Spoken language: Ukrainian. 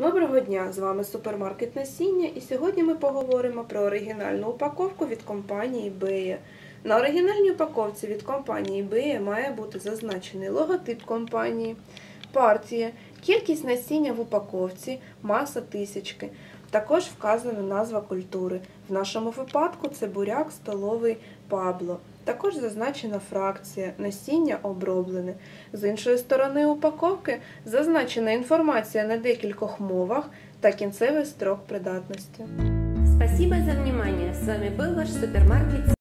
Доброго дня! З вами супермаркет насіння і сьогодні ми поговоримо про оригінальну упаковку від компанії Бея. На оригінальній упаковці від компанії Бея має бути зазначений логотип компанії, партія, кількість насіння в упаковці, маса тисячки. Також вказана назва культури. В нашому випадку це буряк столовий Пабло. Також зазначена фракція, насіння оброблене. З іншої сторони упаковки зазначена інформація на декількох мовах та кінцевий строк придатності. Спасибо за внимание. С вами был ваш супермаркет